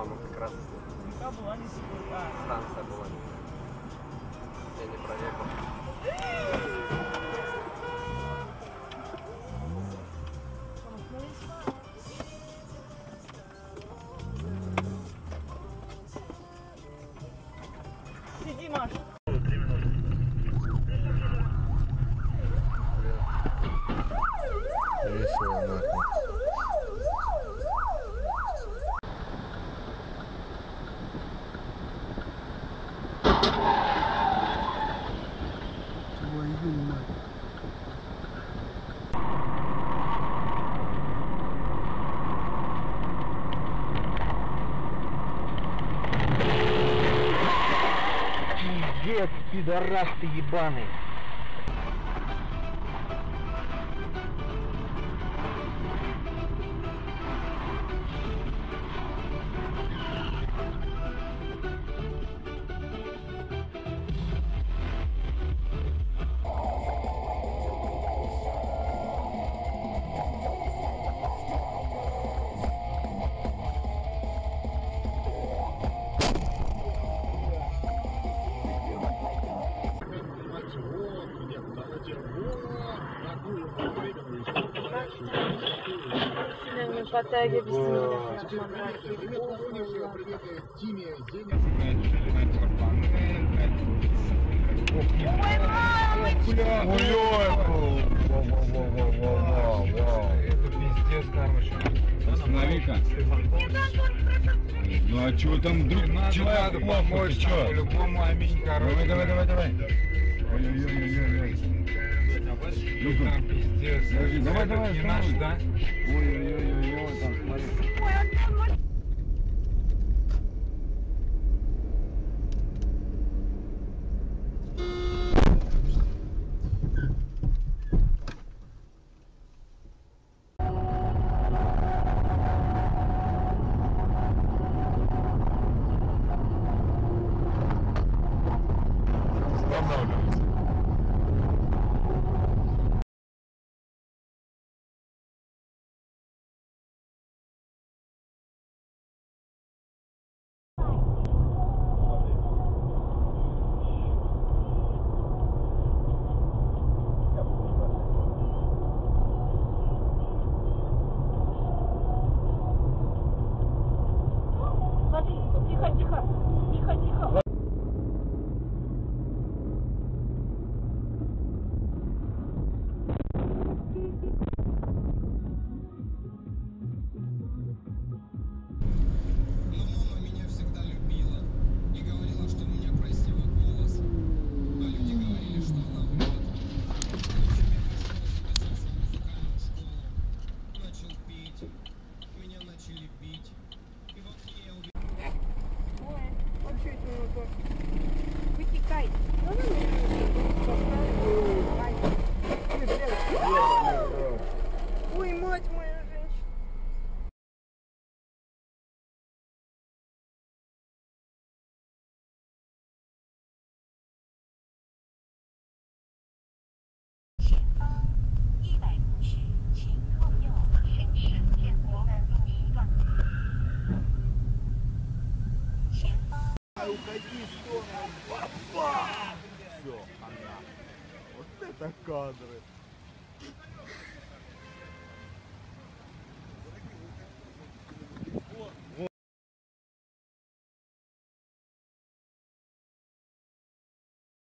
по-моему, как раз Река была не сегодня. Станция была. Я не проехал. Пиздец, пидорас ты ебаный. Это пиздец, короче. Останови-ка. Ну а чё там вдруг Надо, помочь, по-любому, аминь, короче. Давай, давай, давай, давай. Ой-ой-ой-ой-ой. Ну-ка. Там пиздец. Давай, давай, не наш, да? Ой-ой-ой-ой, там смотри. А 方。Все, хана. Вот это кадры.